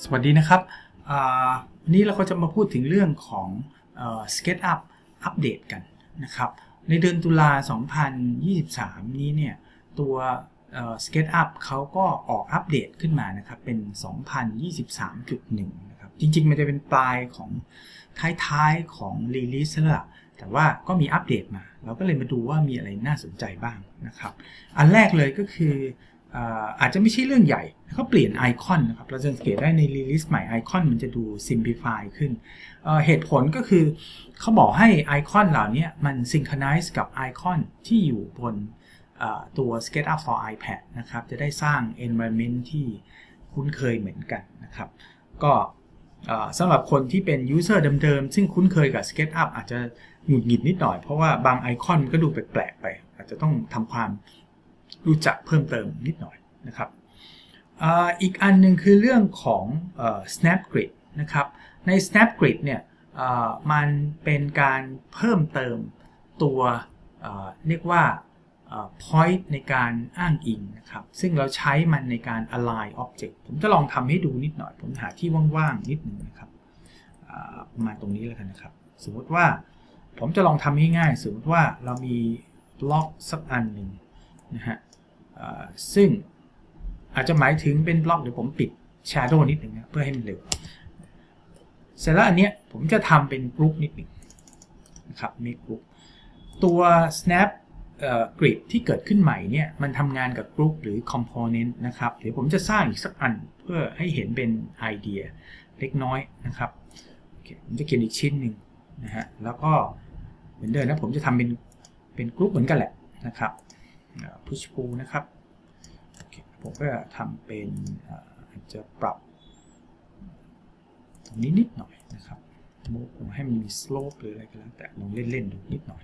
สวัสดีนะครับวันนี้เราก็จะมาพูดถึงเรื่องของ SketchUp อัปเดตกันนะครับ ในเดือนตุลา 2023 นี้เนี่ย ตัว SketchUp เขาก็ออกอัปเดตขึ้นมานะครับ เป็น 2023.1 นะครับ จริงๆ มันจะเป็นปลายของท้ายๆ ของ Release แล้วแต่ว่าก็มีอัปเดตมา เราก็เลยมาดูว่ามีอะไรน่าสนใจบ้างนะครับ อันแรกเลยก็คือ อาจจะไม่ใช่เรื่องใหญ่เขาเปลี่ยนไอคอนนะครับ เราจะสังเกตได้ใน release ใหม่ไอคอนมันจะดู simplify ขึ้นเหตุผลก็คือเขาบอกให้ไอคอนเหล่านี้มัน synchronize กับไอคอนที่อยู่บนตัว SketchUp for iPad นะครับ จะได้สร้าง environment ที่คุ้นเคยเหมือนกันนะครับ ก็สำหรับคนที่เป็น user เดิมๆ ซึ่งคุ้นเคยกับ SketchUp อาจจะหงุดหงิดนิดหน่อย เพราะว่าบางไอคอนก็ดูแปลกๆไป อาจจะต้องทำความ รู้จักเพิ่มเติมนิดหน่อยนะครับอีกอันหนึ่งคือเรื่องของ snapgrid นะครับ ใน snapgrid เนี่ยมันเป็นการเพิ่มเติมตัวเรียกว่า point ในการอ้างอิงนะครับ ซึ่งเราใช้มันในการ align object ผมจะลองทำให้ดูนิดหน่อย ผมหาที่ว่างๆ นิดหนึ่งนะครับมาตรงนี้แล้วกันนะครับ สมมติว่าผมจะลองทำง่ายๆ สมมติว่าเรามีบล็อกสักอันหนึ่งนะฮะ ซึ่งอาจจะหมายถึงเป็นบล็อกเดี๋ยวผมปิด Shadow นิดหนึ่งนะเพื่อให้มันเร็ว เสร็จแล้วอันเนี้ยผมจะทำเป็นกรุ๊ปนิดหนึ่งนะครับ make group ตัว snap grid ที่เกิดขึ้นใหม่เนี่ยมันทำงานกับกรุ๊ปหรือ component นะครับเดี๋ยวผมจะสร้างอีกสักอันเพื่อให้เห็นเป็นไอเดียเล็กน้อยนะครับผมจะเขียนอีกชิ้นหนึ่งนะฮะแล้วก็เหมือนเดิมนะผมจะทำเป็นเป็นกรุ๊ปเหมือนกันแหละนะครับ push pull นะครับ ผมก็ทำเป็นอาจจะปรับตรงนี้นิดหน่อยนะครับผมให้มันมี slope หรืออะไรก็แล้วแต่ลองเล่นๆดูนิดหน่อย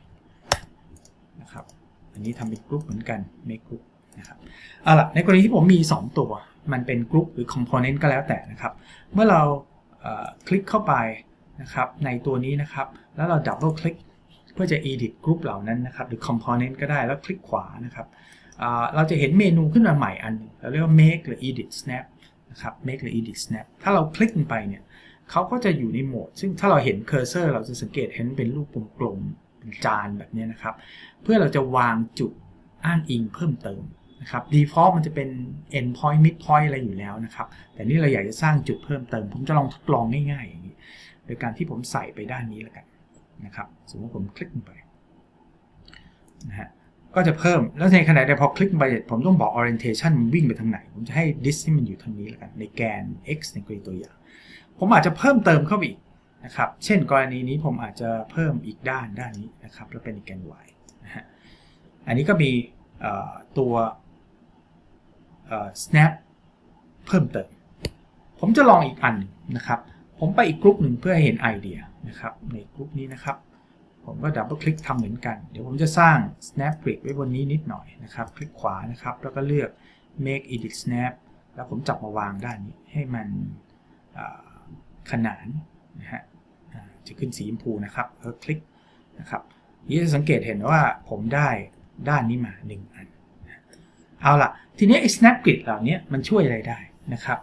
นะครับ อันนี้ทำเป็นกรุ๊ปเหมือนกัน make group นะครับเอาล่ะในกรณีที่ผมมี 2 ตัว มันเป็นกรุ๊ปหรือ component ก็แล้วแต่นะครับ เมื่อเราคลิกเข้าไปนะครับในตัวนี้นะครับ แล้วเรา double click เพื่อจะ edit กรุ๊ปเหล่านั้นนะครับ หรือ component ก็ได้แล้วคลิกขวานะครับเราจะเห็นเมนูขึ้นมาใหม่อันนึงเราเรียกว่า make หรือ edit snap นะครับ make หรือ edit snap ถ้าเราคลิกไปเนี่ยเขาก็จะอยู่ในโหมด ซึ่งถ้าเราเห็น cursor เราจะสังเกตเห็นเป็นรูปกลมๆเป็นจานแบบนี้นะครับ เพื่อเราจะวางจุดอ้างอิงเพิ่มเติมนะครับ default มันจะเป็น end point mid point อะไรอยู่แล้วนะครับ แต่นี่เราอยากจะสร้างจุดเพิ่มเติม ผมจะลองทดลองง่ายๆอย่างนี้ โดยการที่ผมใส่ไปด้านนี้แล้วกัน นะครับสมมติผมคลิกไปนะฮะก็จะเพิ่มแล้วในขณะเดียวพอคลิกไปผมต้องบอก orientation มันวิ่งไปทางไหน ผมจะให้ dis ที่มันอยู่ทางนี้แล้วกันในแกน x ในกรณีตัวอย่าง ผมอาจจะเพิ่มเติมเข้าไปอีกนะครับเช่นกรณีนี้ผมอาจจะเพิ่มอีกด้านด้านนี้นะครับแล้วเป็นแกน y นะฮะอันนี้ก็มีตัว snap เพิ่มเติม ผมจะลองอีกอันนะครับ ผมไปอีกกลุ่มหนึ่งเพื่อให้เห็นไอเดีย นะครับในกลุ่มนี้นะครับ ผมก็ดับเบิลคลิกทำเหมือนกัน เดี๋ยวผมจะสร้าง snap grid ไว้บนนี้นิดหน่อยนะครับ คลิกขวานะครับ แล้วก็เลือก make edit snap แล้วผมจับมาวางด้านนี้ให้มันขนานนะฮะจะขึ้นสีชมพูนะครับแล้วคลิกนะครับนี่จะสังเกตเห็นว่าผมได้ด้านนี้มา 1 อัน เอาล่ะ ทีนี้ snap grid เหล่านี้มันช่วยอะไรได้นะครับ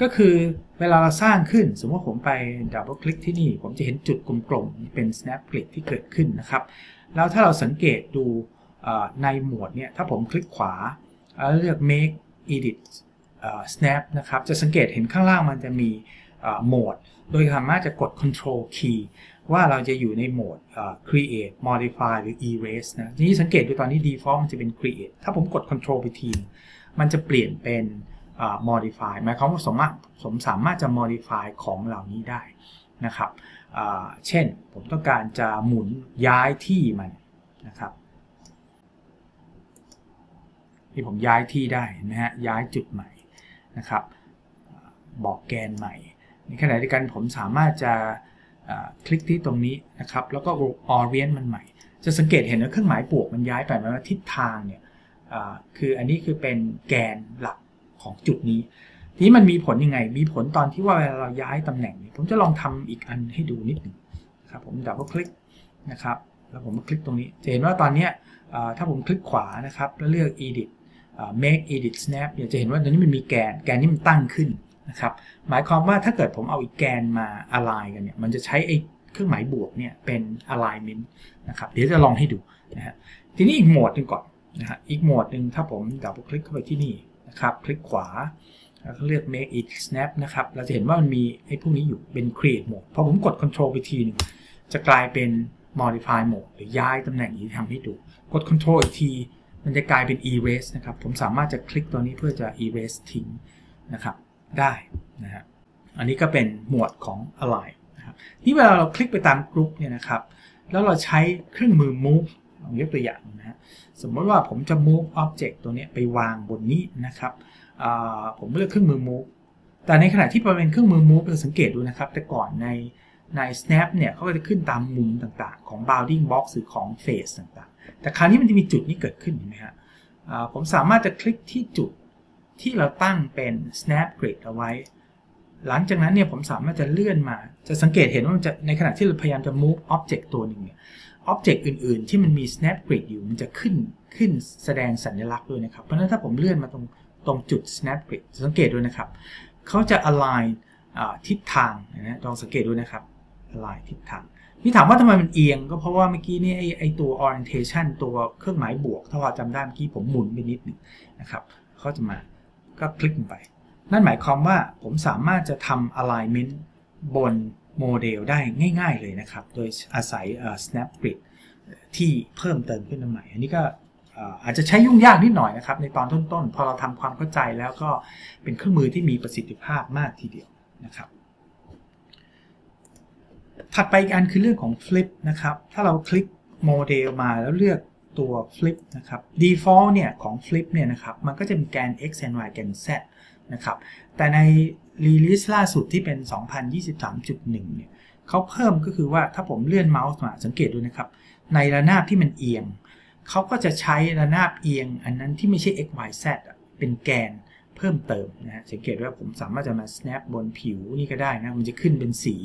ก็คือเวลาเราสร้างขึ้น สมมติว่าผมไปดับเบิลคลิกที่นี่ ผมจะเห็นจุดกลมๆเป็น snap grid ที่เกิดขึ้นนะครับ แล้วถ้าเราสังเกตดูในหมวดเนี่ย ถ้าผมคลิกขวา แล้วเลือก make edit snap นะครับ จะสังเกตเห็นข้างล่างมันจะมีโหมด โดยสามารถจะกด control key ว่าเราจะอยู่ในโหมด create modify หรือ erase นะ ทีนี้สังเกตดูตอนนี้ default มันจะเป็น create ถ้าผมกด control ไปที มันจะเปลี่ยนเป็น modify หมายความว่าสมผมสามารถจะ modify ของเหล่านี้ได้นะครับเช่นผมต้องการจะหมุนย้ายที่มันนะครับที่ผมย้ายที่ได้นะฮะย้ายจุดใหม่นะครับ บอกแกนใหม่ ในขณะเดียวกันผมสามารถจะคลิกที่ตรงนี้นะครับ แล้วก็ orient มันใหม่ จะสังเกตเห็นว่าเครื่องหมายบวกมันย้ายไปหมายว่าทิศทางเนี่ยคืออันนี้คือเป็นแกนหลัก ของจุดนี้ทีนี้มันมีผลยังไง มีผลตอนที่ว่าเวลาเราย้ายตำแหน่ง ผมจะลองทำอีกอันให้ดูนิดหนึ่งครับผม double click นะครับแล้วผมมาคลิกตรงนี้จะเห็นว่าตอนนี้ถ้าผมคลิกขวานะครับแล้วเลือก edit make edit snap เนี่ยจะเห็นว่าตอนนี้มันมีแกนแกนนี้มันตั้งขึ้นนะครับหมายความว่าถ้าเกิดผมเอาอีกแกนมา align กันเนี่ยมันจะใช้ไอ้เครื่องหมายบวกเนี่ยเป็น alignment นะครับเดี๋ยวจะลองให้ดูนะฮะทีนี้อีกโหมดหนึ่งก่อนนะฮะอีกโหมดหนึ่งถ้าผม double click เข้าไปที่นี่ นะครับ คลิกขวาแล้วก็เลือก make edit snap นะครับ เราจะเห็นว่ามันมีไอ้พวกนี้อยู่เป็น create mode พอผมกด control ไปทีนึงจะกลายเป็น modify mode หรือย้ายตำแหน่งนี้ทำให้ดู กด control อีกที มันจะกลายเป็น erase นะครับ ผมสามารถจะคลิกตัวนี้เพื่อจะ erase ทิ้งนะครับ ได้นะฮะ อันนี้ก็เป็นหมวดของ align นะครับ นี่เวลาเราคลิกไปตามกรุ๊ปเนี่ยนะครับ แล้วเราใช้เครื่องมือ move ลองยกตัวอย่างนะฮะ สมมติว่าผมจะ move object ตัวนี้ไปวางบนนี้นะครับผมเลือกเครื่องมือ move แต่ในขณะที่เป็นเครื่องมือ move เราสังเกตดูนะครับ แต่ก่อนในใน snap เนี่ยเขาก็จะขึ้นตามมุมต่างๆ ของ bounding box หรือของ face ต่างๆ แต่คราวนี้มันจะมีจุดนี้เกิดขึ้นเห็นไหมฮะผมสามารถจะคลิกที่จุดที่เราตั้งเป็น snap grid เอาไว้ หลังจากนั้นเนี่ยผมสามารถจะเลื่อนมา จะสังเกตเห็นว่ามันจะในขณะที่เราพยายามจะ move object ตัวหนึ่งเนี่ย object อื่น ๆ ที่มันมี snap grid อยู่มันจะขึ้นขึ้นแสดงสัญลักษณ์ด้วยนะครับ เพราะฉะนั้นถ้าผมเลื่อนมาตรงตรงจุด snap grid สังเกตด้วยนะครับ เขาจะ align ทิศทางนะลองสังเกตดูนะครับ align ทิศทางนี่ถามว่าทำไมมันเอียงก็เพราะว่าเมื่อกี้นี่ไอไอตัว orientation ตัวเครื่องหมายบวก ถ้าว่าจำได้เมื่อกี้ผมหมุนไปนิดหนึ่งนะครับเขาจะมาก็คลิกไป นั่นหมายความว่าผมสามารถจะทำ alignment บน โมเดลได้ง่าย ๆเลยนะครับ โดยอาศัย snap grid ที่เพิ่มเติมขึ้นมาใหม่ อันนี้ก็อาจจะใช้ยุ่งยากนิดหน่อยนะครับ ในตอนต้นๆ พอเราทำความเข้าใจแล้วก็เป็นเครื่องมือที่มีประสิทธิภาพมากทีเดียวนะครับ ถัดไปอีกอันคือเรื่องของ flip นะครับ ถ้าเราคลิกโมเดลมาแล้วเลือกตัว flip นะครับ default เนี่ยของ flip เนี่ยนะครับ มันก็จะมีแกน x and y แกน z นะครับ แต่ใน release ล่าสุดที่เป็น 2023.1 เนี่ยเขาเพิ่มก็คือว่าถ้าผมเลื่อนเมาส์มาสังเกตดูนะครับ ในระนาบที่มันเอียง เขาก็จะใช้ระนาบเอียง อันนั้นที่ไม่ใช่ x y z เป็นแกนเพิ่มเติมนะฮะสังเกตว่าผมสามารถจะมา snap บนผิวนี่ก็ได้นะ มันจะขึ้นเป็นสี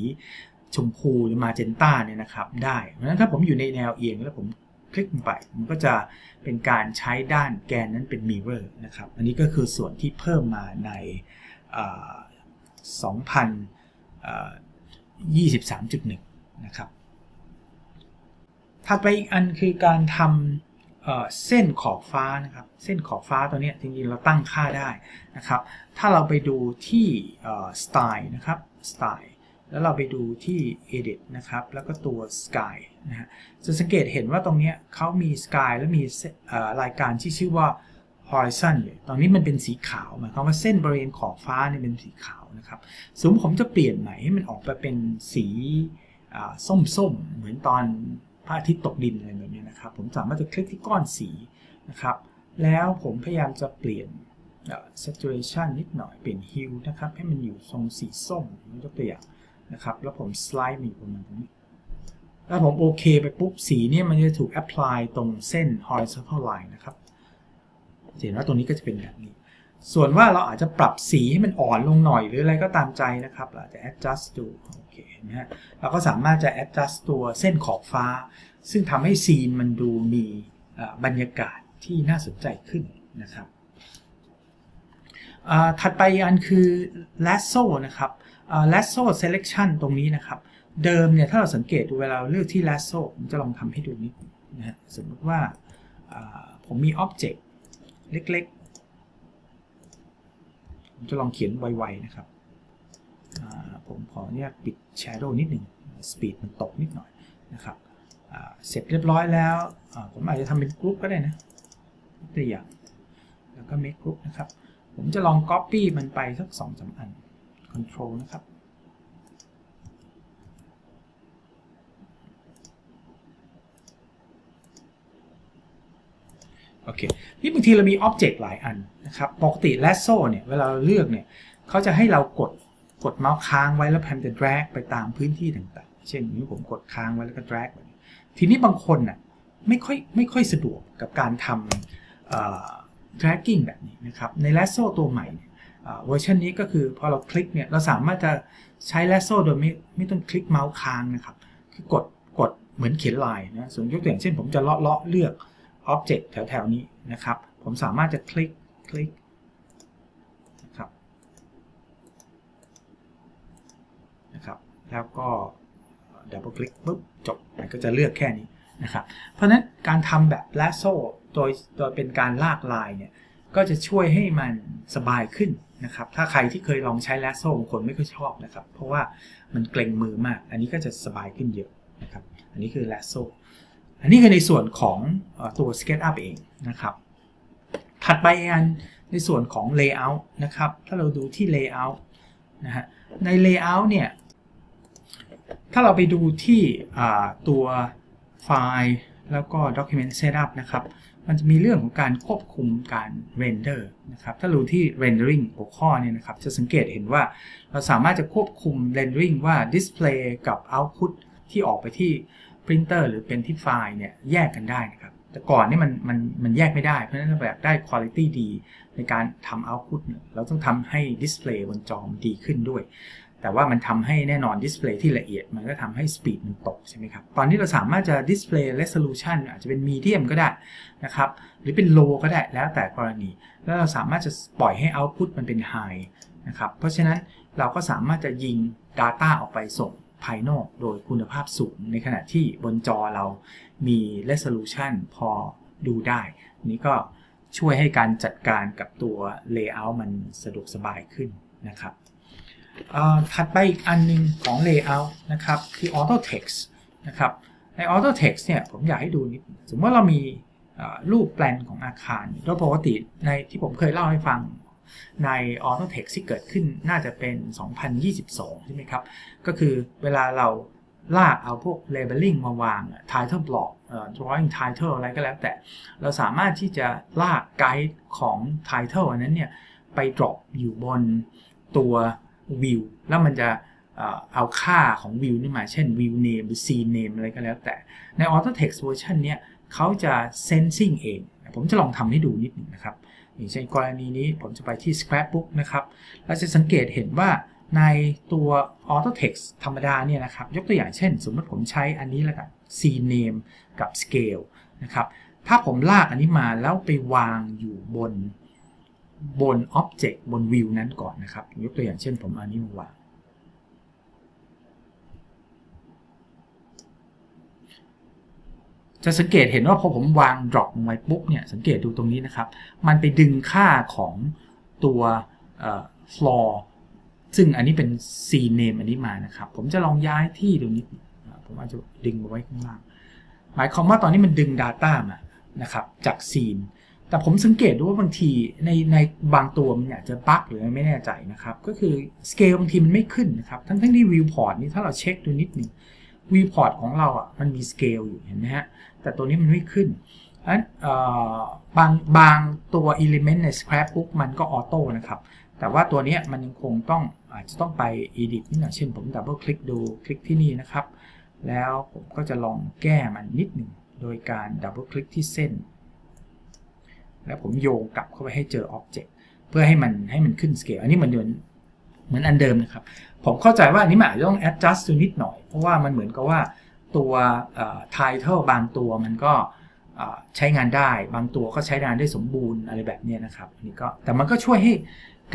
ชมพูหรือมาเจนต้าเนี่ยนะครับ ได้เพราะฉะนั้นถ้าผมอยู่ในแนวเอียงแล้วผมคลิกไป มันก็จะเป็นการใช้ด้านแกนนั้นเป็น mirror นะครับ อันนี้ก็คือส่วนที่เพิ่มมาใน 2023.1 นะครับ ถัดไปอีกอันคือการทำเส้นขอบฟ้านะครับ เส้นขอบฟ้าตัวนี้จริงๆเราตั้งค่าได้นะครับ ถ้าเราไปดูที่ style นะครับ style แล้วเราไปดูที่ edit นะครับ แล้วก็ตัว sky นะฮะจะสังเกตเห็นว่าตรงนี้เขามี sky แล้วมีรายการที่ชื่อว่า horizon อยู่ตรงนี้มันเป็นสีขาว หมายความว่าเส้นบริเวณขอบฟ้าเนี่ยเป็นสีขาวนะครับ สมมติผมจะเปลี่ยนไหนให้มันออกไปเป็นสีส้มๆ เหมือนตอนพระอาทิตย์ตกดินอะไรแบบนี้นะครับ ผมสามารถจะคลิกที่ก้อนสีนะครับ แล้วผมพยายามจะเปลี่ยน saturation นิดหน่อยเปลี่ยน hue นะครับ ให้มันอยู่ทรงสีส้มยกตัวอย่างนะครับ แล้วผมสไลด์มาอยู่ประมาณตรงนี้แล้วผมโอเคไปปุ๊บสีเนี่ยมันจะถูก apply ตรงเส้น horizontal line นะครับ เห็นว่าตรงนี้ก็จะเป็นแบบนี้ ส่วนว่าเราอาจจะปรับสีให้มันอ่อนลงหน่อยหรืออะไรก็ตามใจนะครับ เราจะ adjust ดูโอเคนะฮะเราก็สามารถจะ adjust ตัวเส้นขอบฟ้า ซึ่งทำให้ซีนมันดูมีบรรยากาศที่น่าสนใจขึ้นนะครับถัดไปอันคือ lasso นะครับ lasso selection ตรงนี้นะครับ เดิมเนี่ยถ้าเราสังเกตดูเวลาเราเลือกที่ lasso ผมจะลองทำให้ดูนิดนะฮะสมมติว่าผมมี object เล็กๆ ผมจะลองเขียนไวๆนะครับ ผมขอเนี่ยปิด shadow นิดหนึ่ง speed มันตกนิดหน่อยนะครับเสร็จเรียบร้อยแล้วผมอาจจะทำเป็นกรุ๊ปก็ได้นะตัวอย่างแล้วก็ make group นะครับ ผมจะลอง copy มันไปสัก2อสอัน control นะครับ โอเคนี่บางทีเรามีอ็อบเจกต์หลายอันนะครับปกติ lasso เนี่ยเวลาเราเลือกเนี่ยเขาจะให้เรากดกดเมาส์ค้างไว้แล้วแพมจะ drag ไปตามพื้นที่ต่างๆ เช่นนี้ผมกดค้างไว้แล้วก็ drag ไปทีนี้บางคนน่ะไม่ค่อยไม่ค่อยสะดวกกับการทำ dragging แบบนี้นะครับ ใน lasso ตัวใหม่เนี่ยเวอร์ชันนี้ก็คือพอเราคลิกเนี่ยเราสามารถจะใช้ lasso โดยไม่ไม่ต้องคลิกเมาส์ค้างนะครับ คือกดกดเหมือนเขียนลายนะส่วนยกตัวอย่างเช่นผมจะเลาะเลาะเลือก object แถวๆนี้นะครับ ผมสามารถจะคลิกคลิกนะครับ แล้วก็ double click ปุ๊บจบมันก็จะเลือกแค่นี้นะครับ เพราะฉะนั้นการทำแบบ lasso โดยโดยเป็นการลากลายเนี่ยก็จะช่วยให้มันสบายขึ้นนะครับ ถ้าใครที่เคยลองใช้ lasso บางคนไม่ค่อยชอบนะครับ เพราะว่ามันเกร็งมือมาก อันนี้ก็จะสบายขึ้นเยอะนะครับ อันนี้คือแลโซ่ อันนี้คือในส่วนของตัว SketchUp เองนะครับ ถัดไปอันในส่วนของ Layout นะครับ ถ้าเราดูที่ Layout นะฮะ ใน Layout เนี่ย ถ้าเราไปดูที่ตัวไฟล์แล้วก็ Document Setup นะครับ มันจะมีเรื่องของการควบคุมการ render นะครับ ถ้ารู้ที่ rendering หัวข้อเนี่ยนะครับ จะสังเกตเห็นว่าเราสามารถจะควบคุม rendering ว่า display กับ output ที่ออกไปที่ printer หรือเป็นที่ไฟล์เนี่ยแยกกันได้นะครับแต่ก่อนนี่มันมันมันแยกไม่ได้ เพราะฉะนั้นแบบได้ quality ดี ในการทำ output เนี่ยเราต้องทำให้ display บนจอมดีขึ้นด้วย แต่ว่ามันทำให้แน่นอน display ที่ละเอียด มันก็ทำให้ speed มันตกใช่ไหมครับ ตอนนี้เราสามารถจะ display resolution อาจจะเป็น medium ก็ได้นะครับ หรือเป็น low ก็ได้แล้วแต่กรณี แล้วเราสามารถจะปล่อยให้ output มันเป็น high นะครับ เพราะฉะนั้นเราก็สามารถจะยิง data ออกไปส่ง ภายนอกโดยคุณภาพสูง ในขณะที่บนจอเรามี resolution พอดูได้ นี้ก็ช่วยให้การจัดการกับตัว layout มันสะดวกสบายขึ้นนะครับถัดไปอีกอันนึงของ layout นะครับ คือ auto text นะครับ ใน auto text เนี่ยผมอยากให้ดูนิด สมมติว่าเรามีรูปแปลนของอาคารโดยปกติในที่ผมเคยเล่าให้ฟัง ใน auto text ที่เกิดขึ้นน่าจะเป็น 2022 ใช่ไหมครับ ก็คือเวลาเราลากเอาพวก labeling มาวาง title block drawing title อะไรก็แล้วแต่ เราสามารถที่จะลากไกด์ของ title อันนั้นเนี่ย ไป drop อยู่บนตัว view แล้วมันจะเอาค่าของ view นี่มา เช่น view name หรือ scene name อะไรก็แล้วแต่ ใน auto text version เนี่ยเขาจะ sensing เอง ผมจะลองทำให้ดูนิดนึงนะครับ อย่างเช่นกรณีนี้ผมจะไปที่ scrapbook นะครับเราจะสังเกตเห็นว่าในตัว auto text ธรรมดาเนี่ยนะครับ ยกตัวอย่างเช่น สมมติผมใช้อันนี้แล้วกัน scene name กับ scale นะครับ ถ้าผมลากอันนี้มาแล้วไปวางอยู่บนบน Object บน View นั้นก่อนนะครับ ยกตัวอย่างเช่นผมอันนี้มาวาง จะสังเกตเห็นว่าพอผมวาง drop ลงไปปุ๊บเนี่ยสังเกตดูตรงนี้นะครับ มันไปดึงค่าของตัว floor ซึ่งอันนี้เป็น c name อันนี้มานะครับ ผมจะลองย้ายที่ดูนิดผมอาจจะดึงมาไว้ข้างล่าง หมายความว่าตอนนี้มันดึง Data มานะครับจาก scene แต่ผมสังเกตดูว่าบางทีในในบางตัวมันอาจจะบั๊กหรือไม่แน่ใจนะครับ ก็คือสเกลบางทีมันไม่ขึ้นนะครับ ทั้งทั้งที่วิวพอร์ตนี่ถ้าเราเช็คดูนิดนึง viewport ของเราอะมันมีสเกลอยู่เห็นไหมฮะ แต่ตัวนี้มันไม่ขึ้นอันบางบางตัว element ใน scrapbook มันก็ auto นะครับ แต่ว่าตัวนี้มันยังคงต้องอาจจะต้องไป edit นิดหน่อยเช่นผม double click ดูคลิกที่นี่นะครับ แล้วผมก็จะลองแก้มันนิดหนึ่งโดยการ double click ที่เส้น แล้วผมโยงกลับเข้าไปให้เจอ Object เพื่อให้มันให้มันขึ้นสเกลอันนี้เหมือน เหมือนอันเดิมนะครับ ผมเข้าใจว่าอันนี้มันอาจจะต้อง adjust นิดหน่อย เพราะว่ามันเหมือนกับว่าตัว title บางตัวมันก็ใช้งานได้บางตัวก็ใช้งานได้สมบูรณ์อะไรแบบนี้นะครับอันนี้ก็แต่มันก็ช่วยให้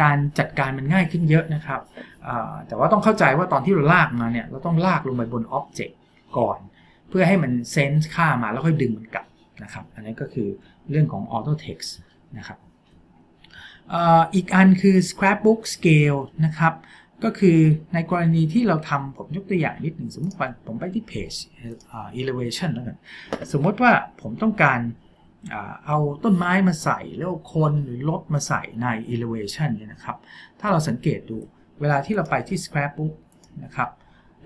การจัดการมันง่ายขึ้นเยอะนะครับแต่ว่าต้องเข้าใจว่าตอนที่เราลากมาเนี่ยเราต้องลากลงไปบน Object ก่อน เพื่อให้มันเซนส์ค่ามาแล้วค่อยดึงมันกลับนะครับ อันนี้ก็คือเรื่องของ auto text นะครับ อีกอันคือ scrapbook scale นะครับ ก็คือในกรณีที่เราทำผมยกตัวอย่างนิดหนึ่งสมมติว่าผมไปที่ page elevation แล้วกันสมมติว่าผมต้องการเอาต้นไม้มาใส่แล้วคนหรือรถมาใส่ใน elevation เนี่ยนะครับ ถ้าเราสังเกตดูเวลาที่เราไปที่ scrapbook นะครับ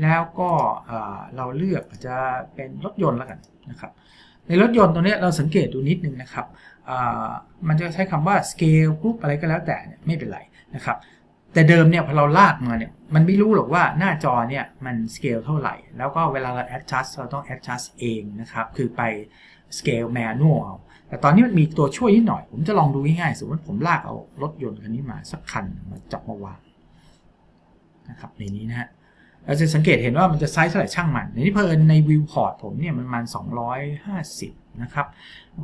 แล้วก็เราเลือกจะเป็นรถยนต์แล้วกันนะครับ ในรถยนต์ตัวนี้เราสังเกตดูนิดนึงนะครับ มันจะใช้คำว่า scale group อะไรก็แล้วแต่เนี่ยไม่เป็นไรนะครับ แต่เดิมเนี่ยพอเราลากมาเนี่ยมันไม่รู้หรอกว่าหน้าจอเนี่ยมัน scale เท่าไหร่ แล้วก็เวลาเรา adjust เราต้อง adjust เองนะครับ คือไป scale manual แต่ตอนนี้มันมีตัวช่วยนิดหน่อย ผมจะลองดูง่ายๆ สมมติผมลากเอารถยนต์คันนี้มาสักคันมาจับมาวางนะครับในนี้นะฮะ เราจะสังเกตเห็นว่ามันจะไซส์เท่าไหร่ช่างมันในนี้ plan ใน viewport ผมเนี่ยมันประมาณ250 นะครับ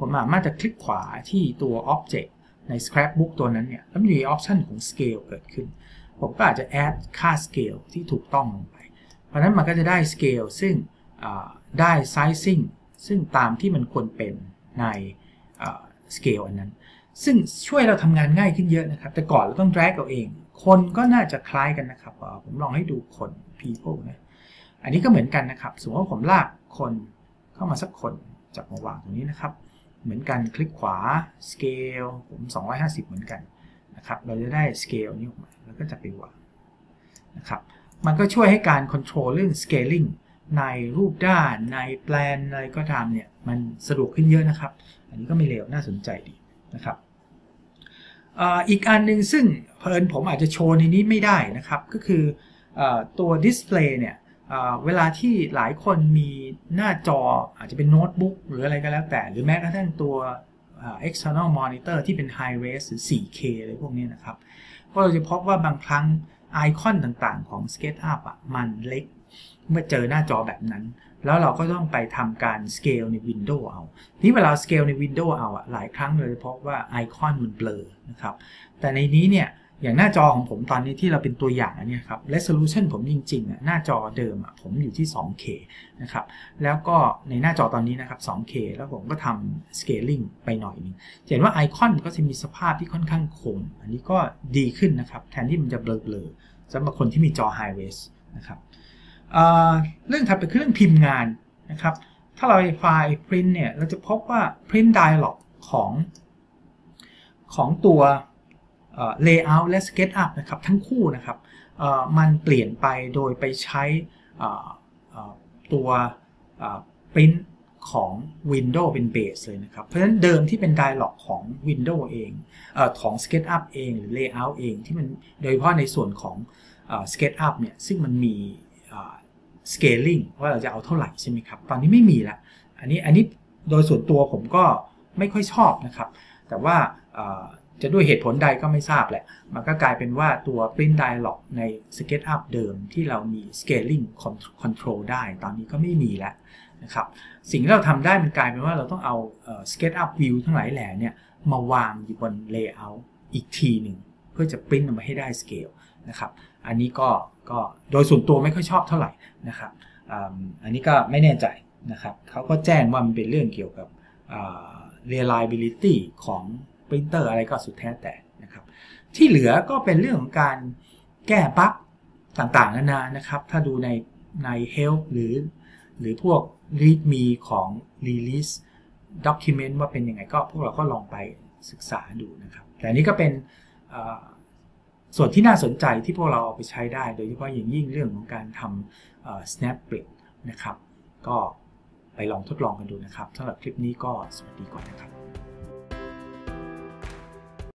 ผมสามารถจะคลิกขวาที่ตัว Object ใน Scrapbook ตัวนั้นเนี่ย แล้วมี option ของ Scale เกิดขึ้น ผมก็อาจจะ add ค่า Scale ที่ถูกต้องลงไป เพราะนั้นมันก็จะได้ scale ซึ่งได้ sizing ซึ่งตามที่มันควรเป็นใน scale อันนั้น ซึ่งช่วยเราทำงานง่ายขึ้นเยอะนะครับ แต่ก่อนเราต้อง drag เอาเอง คนก็น่าจะคล้ายกันนะครับ ผมลองให้ดูคน people นะอันนี้ก็เหมือนกันนะครับ สมมติว่าผมลากคนเข้ามาสักคนจับมาวางตรงนี้นะครับ เหมือนกันคลิกขวา scale ผม 250 เหมือนกันนะครับ เราจะได้ scale นี้ออกมาแล้วก็จะไปวางนะครับมันก็ช่วยให้การ control เรื่อง scaling ในรูปด้านในแปลนอะไรก็ตามเนี่ยมันสะดวกขึ้นเยอะนะครับ อันนี้ก็ไม่เลวน่าสนใจดีนะครับอีกอันหนึ่งซึ่งเพลินผมอาจจะโชว์ในนี้ไม่ได้นะครับ ก็คือ ตัว display เนี่ยเวลาที่หลายคนมีหน้าจออาจจะเป็นโน้ตบุ๊กหรืออะไรก็แล้วแต่ หรือแม้กระทั่งตัว external monitor ที่เป็น high res หรือ 4K อะไรพวกนี้นะครับ ก็เราจะพบว่าบางครั้งไอคอนต่างๆของ SketchUp อะมันเล็ก เมื่อเจอหน้าจอแบบนั้น แล้วเราก็ต้องไปทำการ scale ใน Windows เอานี่เวลา scale ใน Windows เอาอะหลายครั้งเลยพบว่าไอคอนมันเบลอนะครับ แต่ในนี้เนี่ย อย่างหน้าจอของผมตอนนี้ที่เราเป็นตัวอย่างเนี่ยครับ resolution ผมจริงๆอะหน้าจอเดิมอะผมอยู่ที่ 2K นะครับ แล้วก็ในหน้าจอตอนนี้นะครับ 2K แล้วผมก็ทำ scaling ไปหน่อยนึงเห็นว่าไอคอนก็จะมีสภาพที่ค่อนข้างคม อันนี้ก็ดีขึ้นนะครับ แทนที่มันจะเบลอๆสำหรับคนที่มีจอ high res นะครับเรื่องถัดไปคือเรื่องพิมพ์งานนะครับ ถ้าเราไฟล์ print เนี่ย เราจะพบว่า print dialog ของของตัว layout และ SketchUp นะครับทั้งคู่นะครับมันเปลี่ยนไปโดยไปใช้ตัว print ของ Windows เป็นเบสเลยนะครับ เพราะฉะนั้นเดิมที่เป็น dialog ของ Windows เองอของ SketchUp เองหรือ layout เองที่มันโดยเฉพาะในส่วนของ SketchUp เนี่ยซึ่งมันมี scaling ว่าเราจะเอาเท่าไหร่ใช่ไหมครับ ตอนนี้ไม่มีละอันนี้อันนี้โดยส่วนตัวผมก็ไม่ค่อยชอบนะครับ แต่ว่า จะด้วยเหตุผลใดก็ไม่ทราบแหละ มันก็กลายเป็นว่าตัว print dialog ใน SketchUp เดิมที่เรามี scaling control ได้ ตอนนี้ก็ไม่มีแล้วนะครับ สิ่งที่เราทำได้มันกลายเป็นว่าเราต้องเอา SketchUp view ทั้งหลายแหล่เนี่ยมาวางอยู่บน layout อีกทีหนึ่ง เพื่อจะ print ออกมาให้ได้ scale นะครับ อันนี้ก็ก็โดยส่วนตัวไม่ค่อยชอบเท่าไหร่นะครับ อันนี้ก็ไม่แน่ใจนะครับเขาก็แจ้งว่ามันเป็นเรื่องเกี่ยวกับ reliability ของ ปรินเตอร์อะไรก็สุดแท้แต่นะครับ ที่เหลือก็เป็นเรื่องของการแก้ bug ต่างๆนานานะครับ ถ้าดูในใน help หรือหรือพวก readme ของ release document ว่าเป็นยังไงก็พวกเราก็ลองไปศึกษาดูนะครับ แต่นี้ก็เป็นส่วนที่น่าสนใจที่พวกเราเอาไปใช้ได้ โดยเฉพาะอย่างยิ่งเรื่องของการทำ snap print นะครับ ก็ไปลองทดลองกันดูนะครับสำหรับคลิปนี้ก็สวัสดีก่อนนะครับ